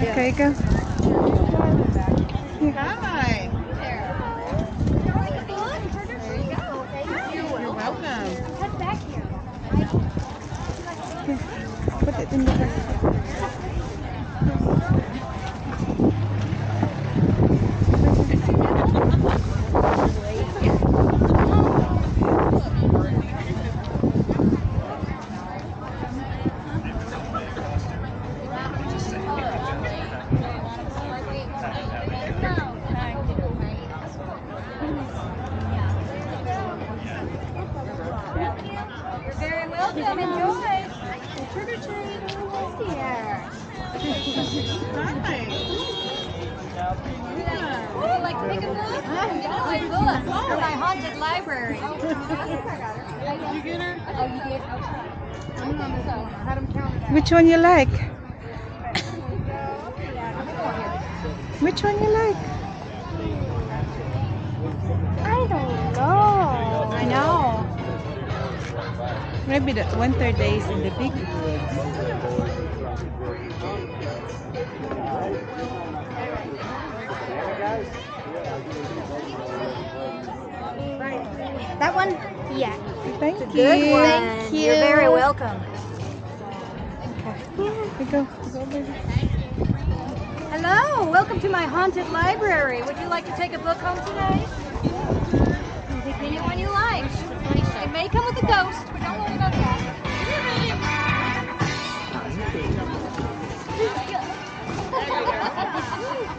Okay, go. Hi. You're welcome. Put it in the bag. You get her? Oh, you did? Okay. So, had them counted. Which one you like? Which one you like? I don't know. I know. Maybe the winter days in the big. That one? Yeah. Thank you. Good one. Thank you. You're very welcome. Okay. Here we go. Go over. Hello, welcome to my haunted library. Would you like to take a book home today? Pick anyone you like. It may come with a ghost, but don't worry about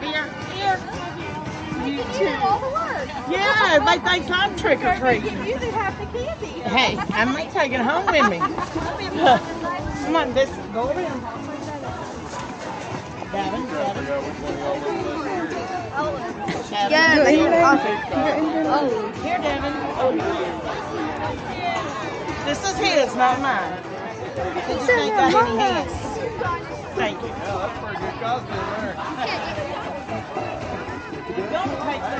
Here, here. You that. too. all the work. Yeah, they think I'm trick or treating. You do half the candy. Hey, I'm not taking it home with me. Come on, this go over here. Davin, Davin. Davin. Go in there. In there. Oh, here, Devin. Oh, this is his, not mine. He just ain't got any hands. Thank you. Don't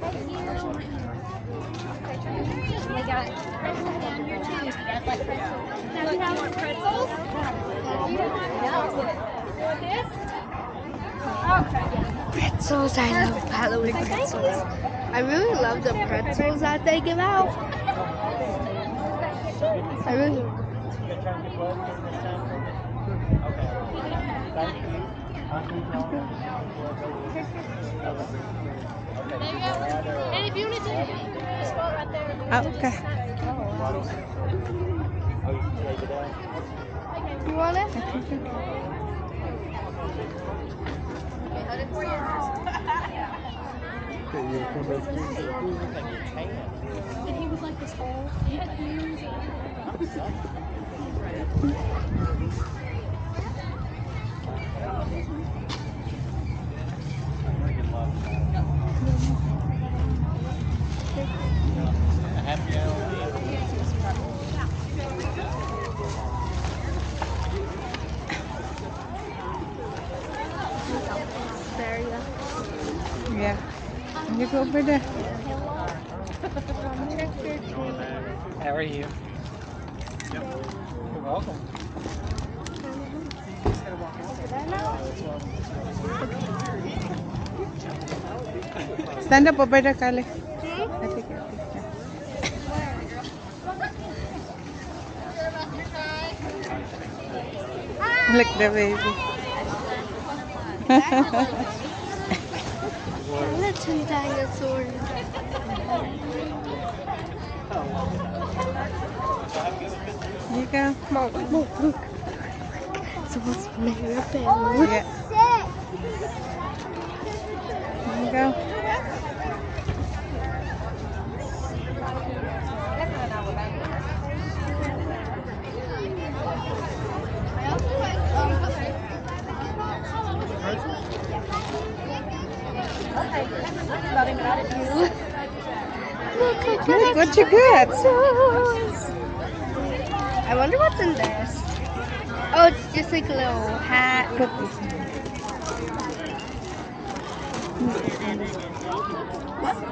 Got pretzels here too. I love Halloween pretzels. I really love the pretzels that they give out. I really you go. And if you want to take it, just go right there. Oh, okay. You want it? He was like this whole, he had you go. Yeah. You go over there. Trick or treat. How are you? You're welcome. Stand up over there, Kale. I take your picture. Look the baby. Little dinosaur. You go. Come on, look, look. So what's Mary Bell? Yeah. Here you go. Look, Look what you got. I wonder what's in this. Oh, it's just like a little hat. Cookies.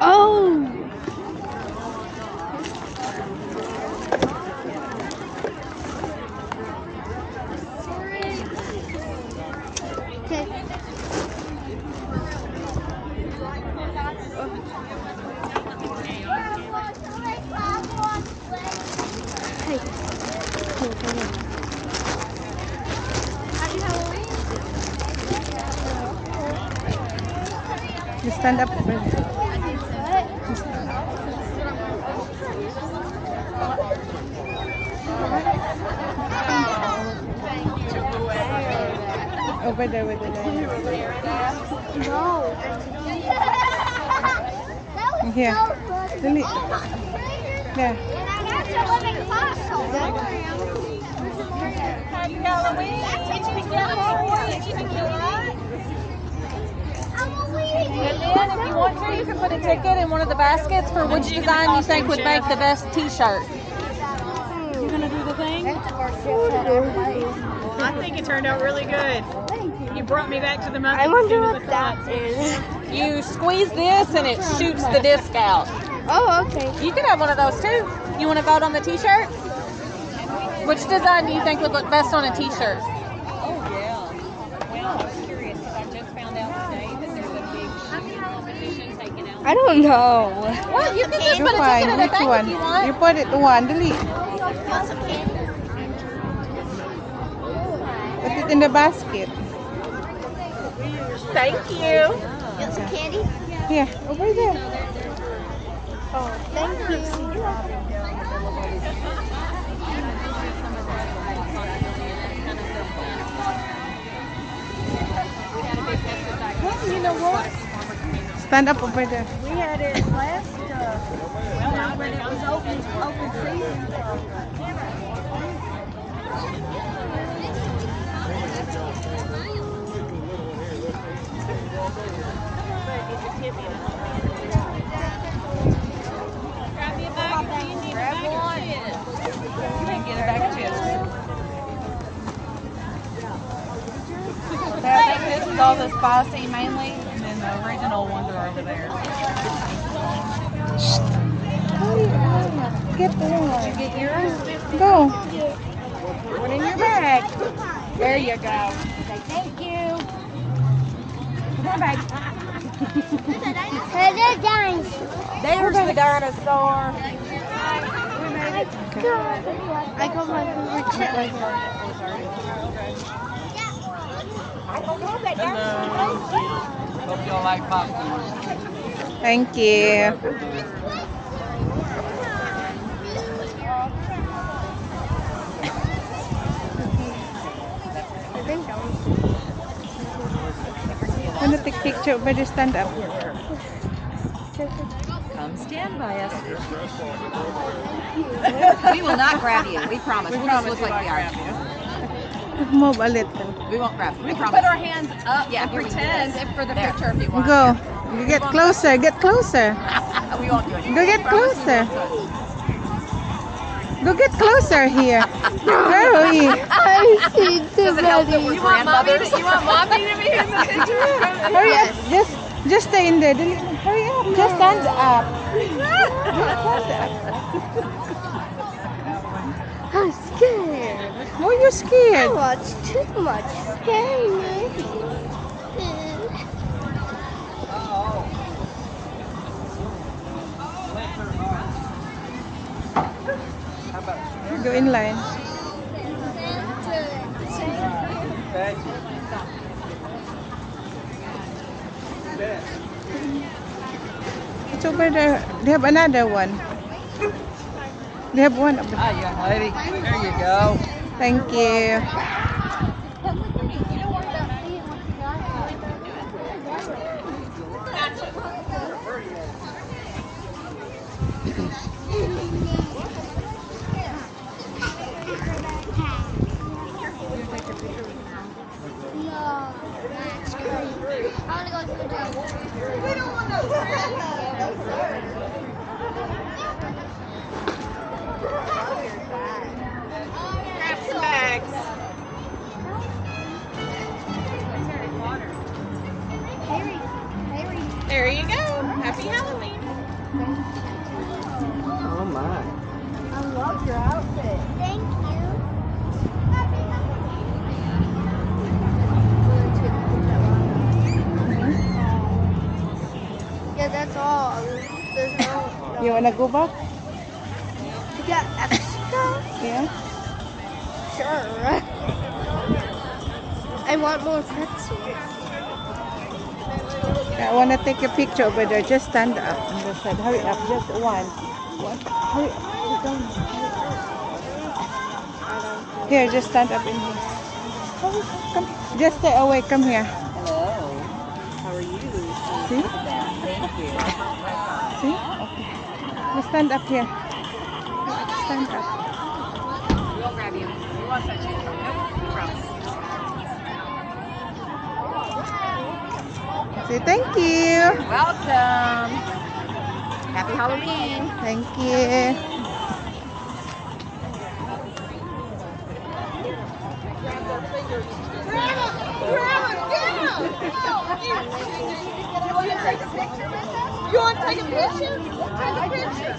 Oh! You stand up. over there. With the light. No. Here. Dali. There. Happy Halloween. And if you want to, you can put a ticket in one of the baskets for which design you think would make the best t-shirt. You gonna do the thing? I think it turned out really good. You brought me back to the monkey. I wonder as soon as what I that thought. is. You squeeze this and it shoots the disc out. Oh, okay. You can have one of those too. You want to vote on the t-shirt? Which design do you think would look best on a t-shirt? Oh yeah. Well, I was curious because I just found out today that there's a big shooting competition taken out. I don't know. Well, you can just You put a ticket find in a which one. if you want. You put it to one. Delete. Put it in the basket. Thank you. Some candy? Here. Over there. Oh, thank you. You Stand up over there. We had it last. Uh, well, when it was open open season. Grab me a bag you need a bag of chips. You can get a bag of chips. This is all the spicy mainly, the original ones are over there. Get one. Get yours? Go. Put in your bag. There you go. Say thank you. Come on, babe. There's the dinosaur. Oh I got my favorite chip right. Hope y'all like popcorn. Thank you. I think that was Wanna take picture over there? Stand up. Come stand by us. we will not grab you. We promise. we'll just look like we are. Move a little. We won't grab you. We Put promise. our hands up Yeah, and here we go. pretend if for the There. picture if you want. Go. You get closer. Get closer. we won't do it. Go get closer. Go get closer here. Hurry. I see too many. You want mommy to, you want mommy to be in the picture? Hurry up. Just just stay in there. Dali- Hurry up. Just stand up. Just stand up. I'm scared. Why are you scared? I watched too much scary movies. Go in line. It's over there. They have another one. They have one. over there. Hi, young lady. There you go. Thank you. No, love your outfit. Thank you. Uh-huh. Yeah, that's all. There's no, no. You wanna go back? Yeah, yeah. Sure. I want more pretzels. I want to take a picture over there. Just stand up on the side. Hurry up. Just one. One. Hurry up. Here, just stand up in here. Come. Just stay away. Come here. Hello. How are you? See? Thank you. See? Okay. Just stand up here. Stand up. We won't grab you. We won't touch you. Nope. We promise. Say thank you. Welcome. Happy Halloween. Thank you. You want to take a picture? Take a picture.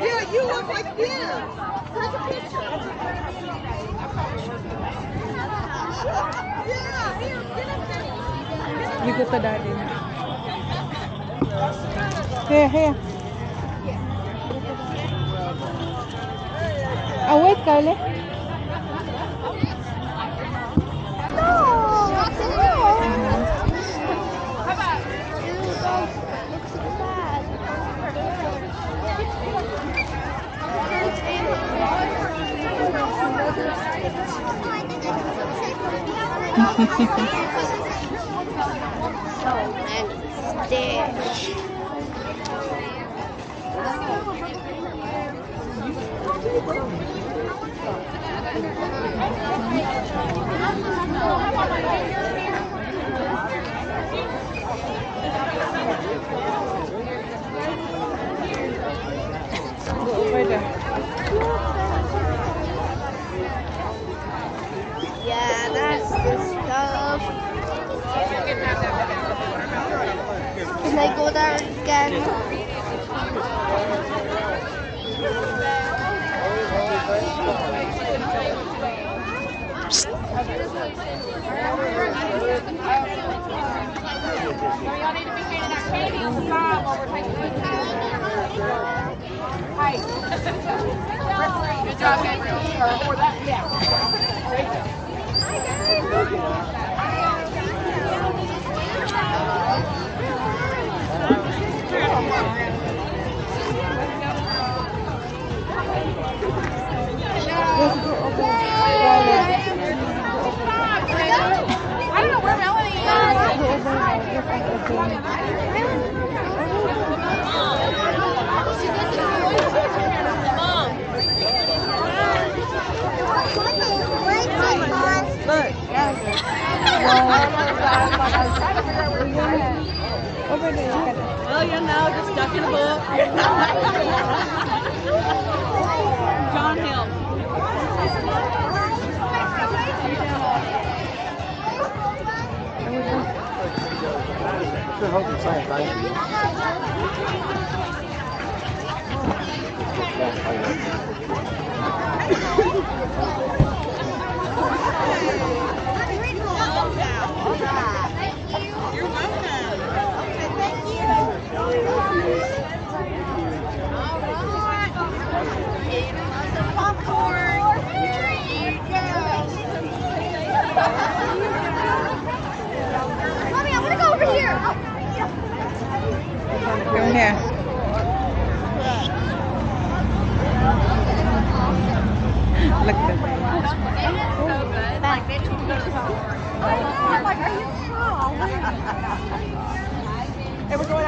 Yeah, you look like them. Take a picture. Yeah, here, get up there. You go to daddy. Here, here. Oh, wait, Go over there. Yeah, that's the stuff. Can I go there again? Good job, Gabriel. Or that, yeah. I don't know where Melanie is. Look. Over there. Look at it. Well, you know, just stuck in a book. John Hill. Mommy,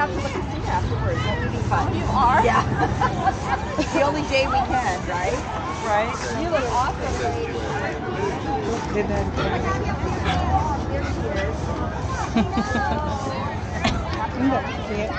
have to look at see afterwards. That would be fun. You are? Yeah. it's the only day we can, right? Right. You look awesome, lady. Look at that. Look, see it.